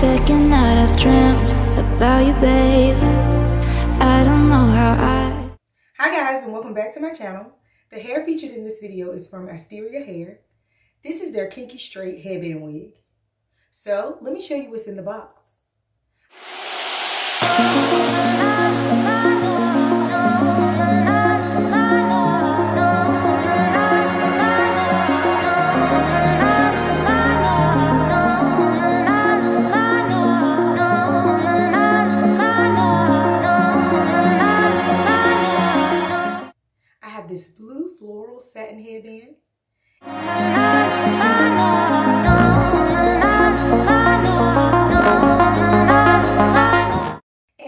second that I've dreamt about you, babe. I don't know how I. Hi guys and welcome back to my channel. The hair featured in this video is from Asteria Hair. This is their Kinky Straight headband wig. So let me show you what's in the box. This blue floral satin headband. And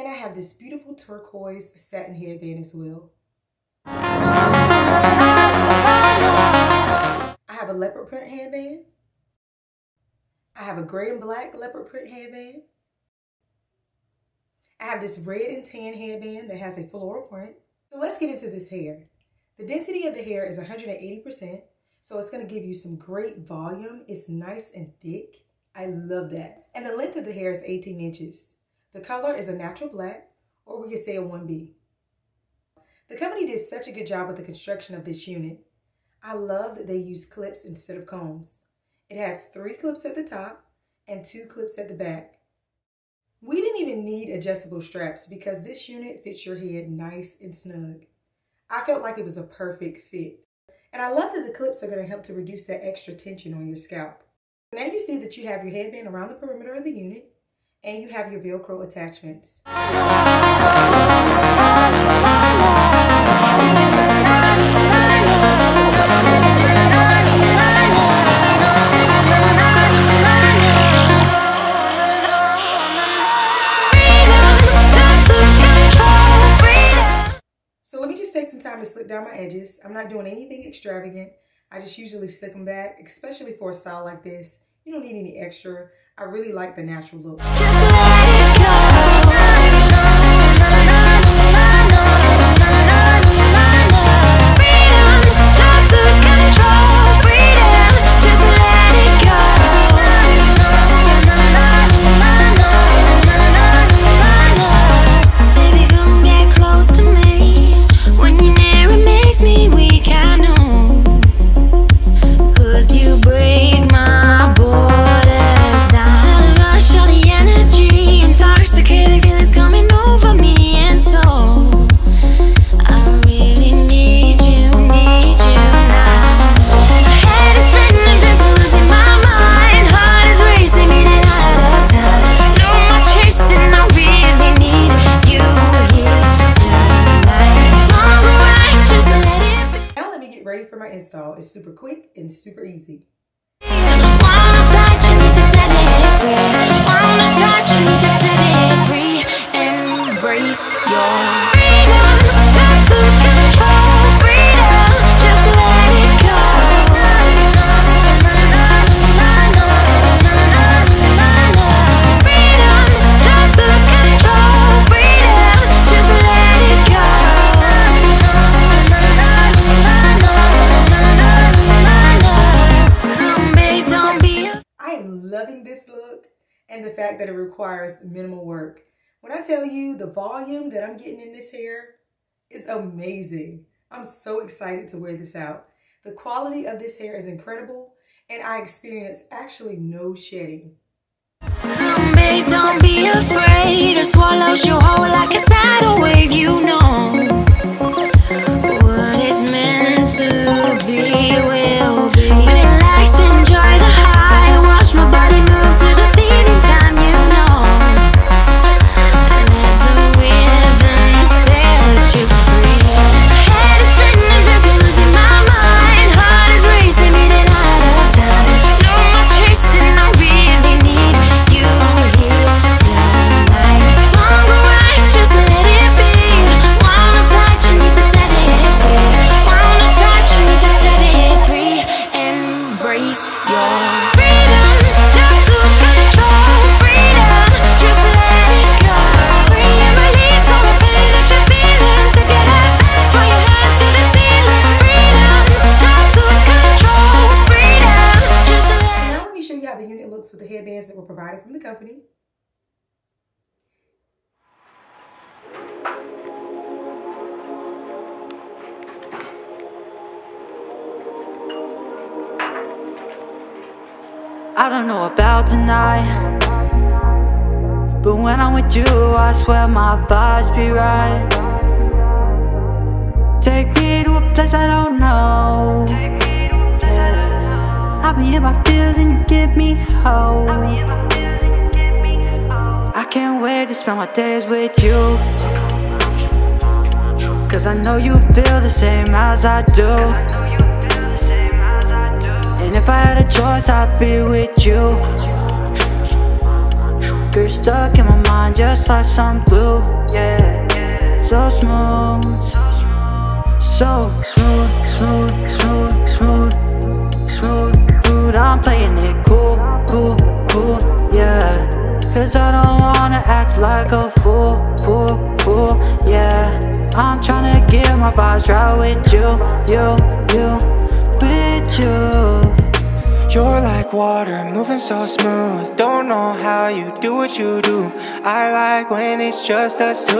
I have this beautiful turquoise satin headband as well. I have a leopard print headband. I have a gray and black leopard print headband. I have this red and tan headband that has a floral print. So let's get into this hair. The density of the hair is 180%, so it's gonna give you some great volume. It's nice and thick. I love that. And the length of the hair is 18 inches. The color is a natural black, or we could say a 1B. The company did such a good job with the construction of this unit. I love that they use clips instead of combs. It has three clips at the top and two clips at the back. We didn't even need adjustable straps because this unit fits your head nice and snug. I felt like it was a perfect fit. And I love that the clips are going to help to reduce that extra tension on your scalp. Now you see that you have your headband around the perimeter of the unit and you have your Velcro attachments. Down my edges. I'm not doing anything extravagant. I just usually slick them back, especially for a style like this. You don't need any extra. I really like the natural look. Install. It's super quick and super easy. Wanna touch, loving this look and the fact that it requires minimal work. When I tell you the volume that I'm getting in this hair is amazing. I'm so excited to wear this out. The quality of this hair is incredible and I experience actually no shedding. I don't know about tonight. But when I'm with you, I swear my vibes be right. Take me to a place I don't know. Yeah. I'll be in my feels and you give me hope. I can't wait to spend my days with you. Cause I know you feel the same as I do. And if I had a choice, I'd be with you. Girl, stuck in my mind just like some glue, yeah. So smooth, so smooth, smooth, smooth, smooth, smooth. I'm playing it cool, cool, cool, yeah. Cause I don't wanna act like a fool, fool, fool, yeah. I'm tryna get my vibes right with you, you, you, with you. You're like water, moving so smooth. Don't know how you do what you do. I like when it's just us two.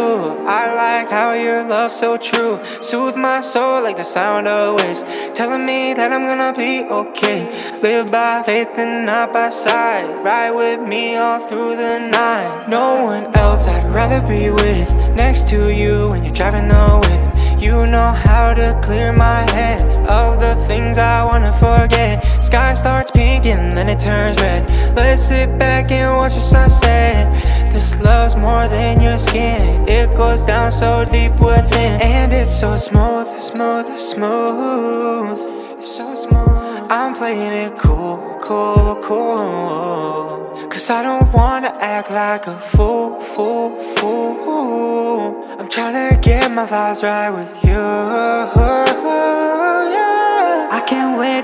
I like how your love's so true. Soothe my soul like the sound of waves. Telling me that I'm gonna be okay. Live by faith and not by sight. Ride with me all through the night. No one else I'd rather be with. Next to you when you're driving the wind. You know how to clear my head of the things I wanna forget. Sky starts pink and then it turns red. Let's sit back and watch the sunset. This love's more than your skin. It goes down so deep within, and it's so smooth, smooth, smooth. It's so smooth. I'm playing it cool, cool, cool. Cause I don't wanna act like a fool, fool, fool. I'm tryna get my vibes right with you.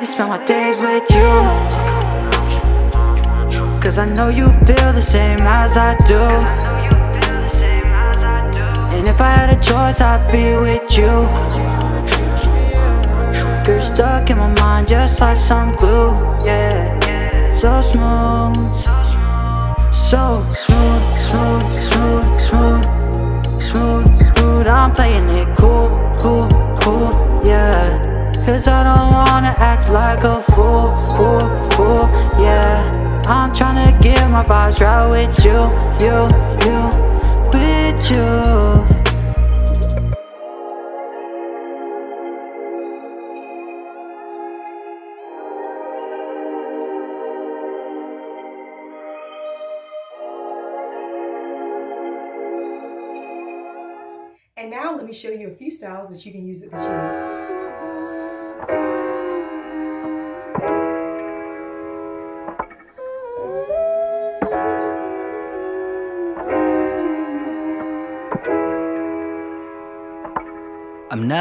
Spend my days with you. Cause I know you feel the same as I do. And if I had a choice, I'd be with you. Girl, stuck in my mind just like some glue, yeah. So smooth, so smooth, smooth, smooth, smooth, smooth, smooth. I'm playing it cool, cool, cool, yeah. Cause I don't wanna act like a fool, fool, fool, yeah. I'm tryna get my vibes right with you, you, you, with you. And now let me show you a few styles that you can use it this year.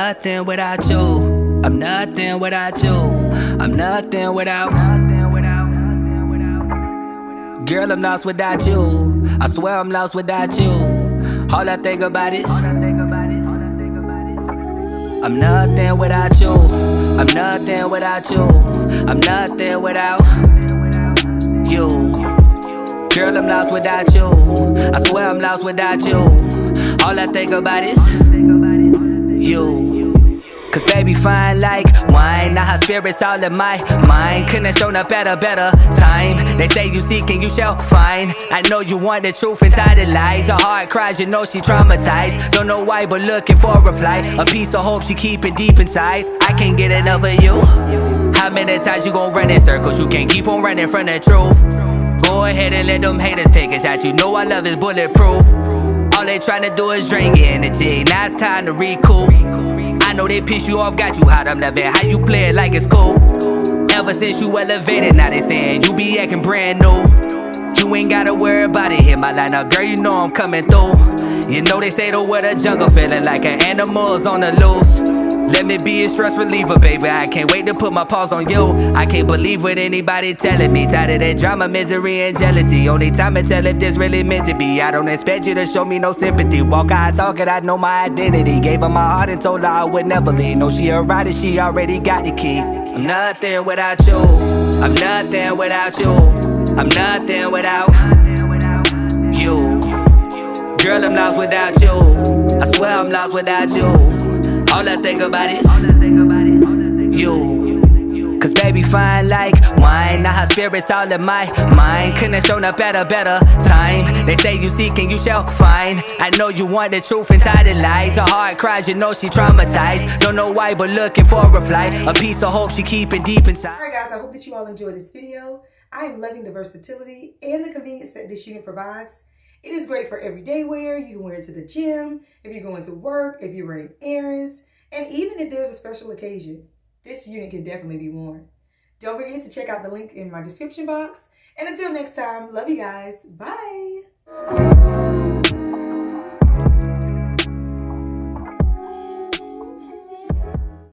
Nothing without you. I'm nothing without you. I'm nothing without. Girl, I'm lost without you. I swear I'm lost without you. All I think about is. I'm nothing without you. I'm nothing without you. I'm nothing without you. Girl, I'm lost without you. I swear I'm lost without you. All I think about is you. Cause baby fine like wine. Now her spirit's all in my mind. Couldn't shown up at a better time. They say you seek and you shall find. I know you want the truth inside the lies. Her heart cries, you know she traumatized. Don't know why, but looking for a reply. A piece of hope she keeping deep inside. I can't get enough of you. How many times you gon' run in circles? You can't keep on running from the truth. Go ahead and let them haters take a shot. You know our love is bulletproof. All they tryna do is drain your energy. Now it's time to recoup. Know they piss you off, got you hot. I'm loving how you play it like it's cool. Ever since you elevated, now they saying you be acting brand new. You ain't gotta worry about it. Hit my line now, girl. You know I'm coming through. You know they say the word of jungle, feeling like an animal's on the loose. Let me be a stress reliever, baby. I can't wait to put my paws on you. I can't believe what anybody telling me. Tired of that drama, misery, and jealousy. Only time to tell if this really meant to be. I don't expect you to show me no sympathy. Walk out talking, I know my identity. Gave her my heart and told her I would never leave. No, she a rider, she already got the key. I'm nothing without you. I'm nothing without you. I'm nothing without you. Girl, I'm lost without you. I swear I'm lost without you. All I think about is you. Cause baby fine like wine. Now her spirit's all in my mind. Couldn't have shown up at a better time. They say you seek and you shall find. I know you want the truth inside the lies. Her heart cries, you know she traumatized. Don't know why, but looking for a reply. A piece of hope she keeping deep inside. Alright guys, I hope that you all enjoyed this video. I am loving the versatility and the convenience that this unit provides. It is great for everyday wear. You can wear it to the gym, if you're going to work, if you're running errands, and even if there's a special occasion. This unit can definitely be worn. Don't forget to check out the link in my description box. And until next time, love you guys. Bye.